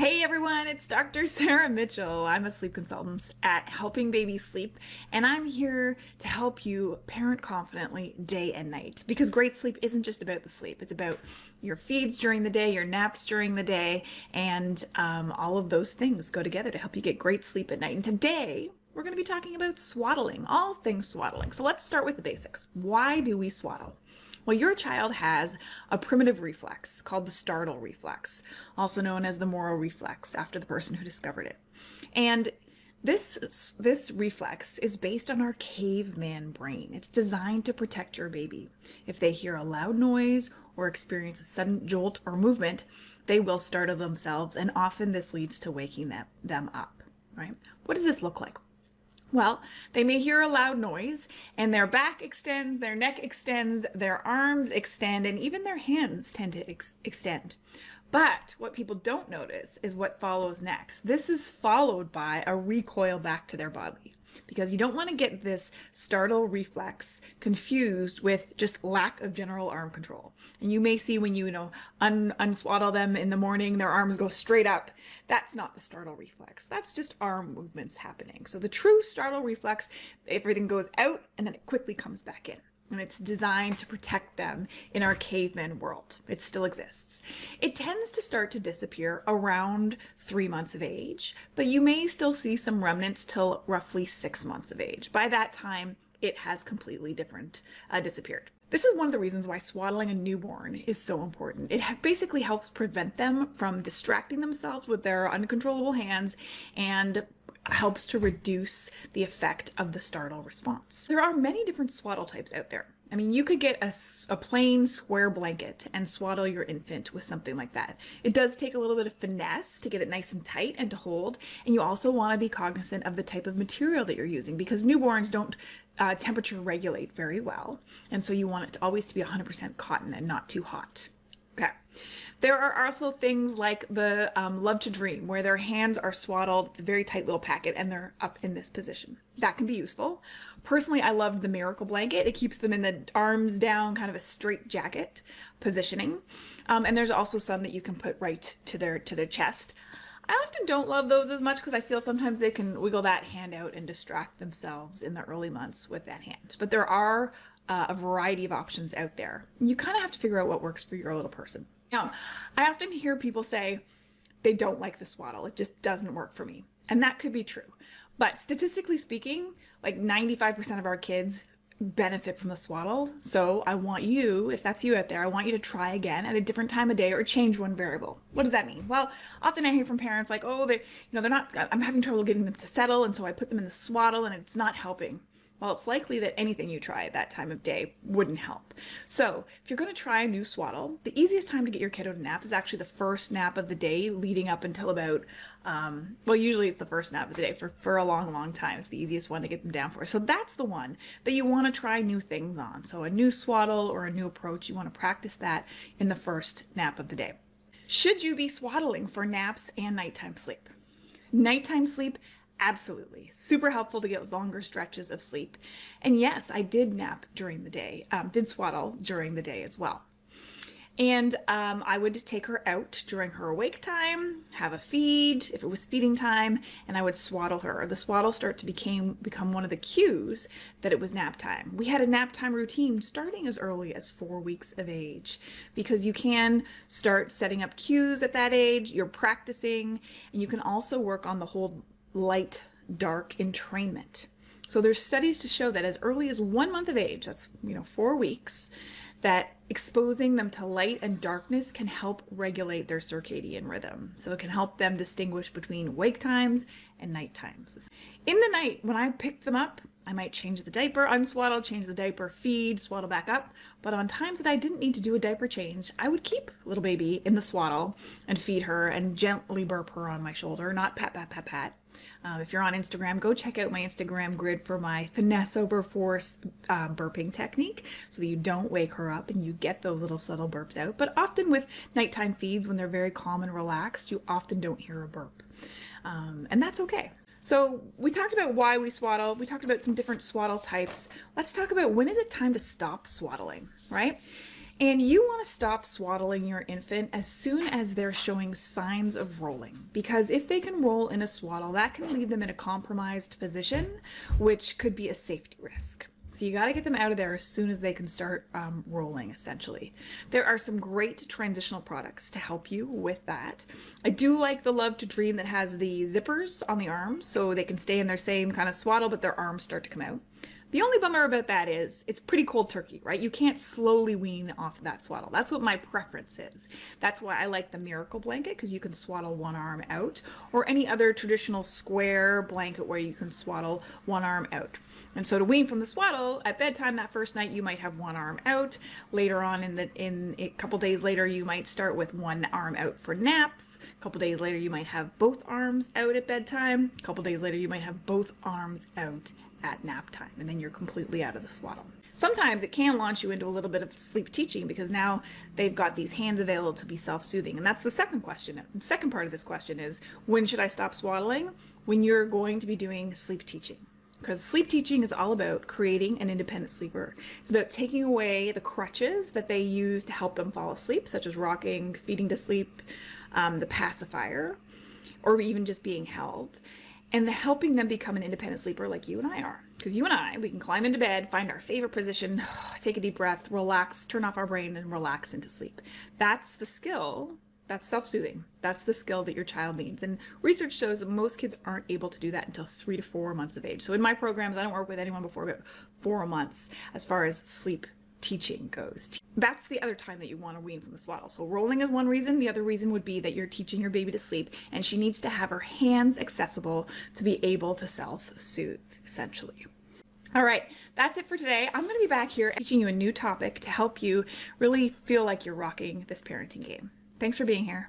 Hey everyone, it's Dr. Sarah Mitchell. I'm a sleep consultant at Helping Babies Sleep, and I'm here to help you parent confidently day and night. Because great sleep isn't just about the sleep, it's about your feeds during the day, your naps during the day, and um, all of those things go together to help you get great sleep at night. And today, we're going to be talking about swaddling, all things swaddling. So let's start with the basics. Why do we swaddle? Well, your child has a primitive reflex called the startle reflex, also known as the Moro reflex after the person who discovered it. And this, this reflex is based on our caveman brain. It's designed to protect your baby. If they hear a loud noise or experience a sudden jolt or movement, they will startle themselves, and often this leads to waking them, them up, right? What does this look like? Well, they may hear a loud noise and their back extends, their neck extends, their arms extend, and even their hands tend to ex extend. But what people don't notice is what follows next. This is followed by a recoil back to their body because you don't want to get this startle reflex confused with just lack of general arm control. And you may see when you, you know, un unswaddle them in the morning, their arms go straight up. That's not the startle reflex. That's just arm movements happening. So the true startle reflex, everything goes out and then it quickly comes back in and it's designed to protect them in our caveman world. It still exists. It tends to start to disappear around three months of age, but you may still see some remnants till roughly six months of age. By that time, it has completely different uh, disappeared. This is one of the reasons why swaddling a newborn is so important. It basically helps prevent them from distracting themselves with their uncontrollable hands and helps to reduce the effect of the startle response. There are many different swaddle types out there. I mean, you could get a, a, plain square blanket and swaddle your infant with something like that. It does take a little bit of finesse to get it nice and tight and to hold. And you also want to be cognizant of the type of material that you're using because newborns don't uh, temperature regulate very well. And so you want it to always to be 100% cotton and not too hot. Okay. There are also things like the um, Love to Dream, where their hands are swaddled. It's a very tight little packet, and they're up in this position. That can be useful. Personally, I loved the Miracle Blanket. It keeps them in the arms down, kind of a straight jacket positioning. Um, and there's also some that you can put right to their to their chest. I often don't love those as much because I feel sometimes they can wiggle that hand out and distract themselves in the early months with that hand. But there are uh, a variety of options out there. You kind of have to figure out what works for your little person. Now, I often hear people say they don't like the swaddle. It just doesn't work for me. And that could be true. But statistically speaking, like 95% of our kids benefit from the swaddle. So I want you, if that's you out there, I want you to try again at a different time of day or change one variable. What does that mean? Well, often I hear from parents like, oh, they, you know, they're not, I'm having trouble getting them to settle. And so I put them in the swaddle and it's not helping well, it's likely that anything you try at that time of day wouldn't help. So, if you're going to try a new swaddle, the easiest time to get your kiddo to nap is actually the first nap of the day, leading up until about, um, well, usually it's the first nap of the day for, for a long, long time. It's the easiest one to get them down for. So, that's the one that you want to try new things on. So, a new swaddle or a new approach, you want to practice that in the first nap of the day. Should you be swaddling for naps and nighttime sleep? Nighttime sleep Absolutely. Super helpful to get longer stretches of sleep. And yes, I did nap during the day, um, did swaddle during the day as well. And um, I would take her out during her awake time, have a feed if it was feeding time, and I would swaddle her. The swaddle start to became become one of the cues that it was nap time. We had a nap time routine starting as early as four weeks of age because you can start setting up cues at that age. You're practicing, and you can also work on the whole light dark entrainment. So there's studies to show that as early as one month of age, that's you know four weeks, that exposing them to light and darkness can help regulate their circadian rhythm. So it can help them distinguish between wake times and night times. In the night, when I pick them up, I might change the diaper, unswaddle, change the diaper, feed, swaddle back up. But on times that I didn't need to do a diaper change, I would keep little baby in the swaddle and feed her and gently burp her on my shoulder, not pat, pat, pat, pat. Um, if you're on Instagram, go check out my Instagram grid for my finesse over force uh, burping technique so that you don't wake her up and you get those little subtle burps out. But often with nighttime feeds, when they're very calm and relaxed, you often don't hear a burp. Um, and that's okay. So we talked about why we swaddle. We talked about some different swaddle types. Let's talk about when is it time to stop swaddling, right? And you want to stop swaddling your infant as soon as they're showing signs of rolling. Because if they can roll in a swaddle, that can leave them in a compromised position, which could be a safety risk. So you got to get them out of there as soon as they can start um, rolling, essentially. There are some great transitional products to help you with that. I do like the Love to Dream that has the zippers on the arms so they can stay in their same kind of swaddle, but their arms start to come out. The only bummer about that is it's pretty cold turkey, right? You can't slowly wean off of that swaddle. That's what my preference is. That's why I like the Miracle blanket because you can swaddle one arm out or any other traditional square blanket where you can swaddle one arm out. And so to wean from the swaddle at bedtime that first night you might have one arm out. Later on in the in a couple days later you might start with one arm out for naps. A couple days later you might have both arms out at bedtime. A couple days later you might have both arms out at nap time, and then you're completely out of the swaddle. Sometimes it can launch you into a little bit of sleep teaching because now they've got these hands available to be self-soothing. And that's the second question. Second part of this question is, when should I stop swaddling? When you're going to be doing sleep teaching. Because sleep teaching is all about creating an independent sleeper. It's about taking away the crutches that they use to help them fall asleep, such as rocking, feeding to sleep, um, the pacifier, or even just being held and the helping them become an independent sleeper like you and I are. Because you and I, we can climb into bed, find our favorite position, take a deep breath, relax, turn off our brain, and relax into sleep. That's the skill. That's self soothing. That's the skill that your child needs. And research shows that most kids aren't able to do that until three to four months of age. So in my programs, I don't work with anyone before about four months as far as sleep teaching goes. That's the other time that you want to wean from the swaddle. So rolling is one reason. The other reason would be that you're teaching your baby to sleep and she needs to have her hands accessible to be able to self-soothe, essentially. All right, that's it for today. I'm going to be back here teaching you a new topic to help you really feel like you're rocking this parenting game. Thanks for being here.